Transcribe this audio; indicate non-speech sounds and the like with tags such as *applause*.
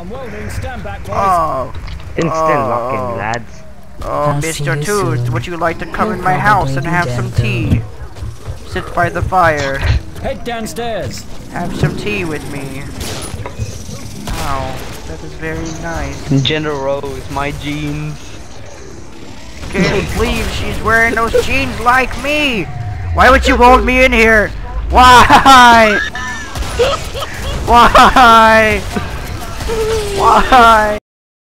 I'm welding. Stand back, boys. Oh, Instant Oh. lock-in, lads. oh, I'll Mr. Tooth, would you like to come You'll in my house and have some tea? Sit by the fire. Head downstairs. Have some tea with me. Wow, that is very nice. Generose, my jeans. Can't believe she's wearing those jeans like me. Why would you hold me in here? Why? *laughs* Why? Why?